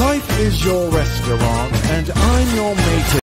Life is your restaurant, and I'm your mate.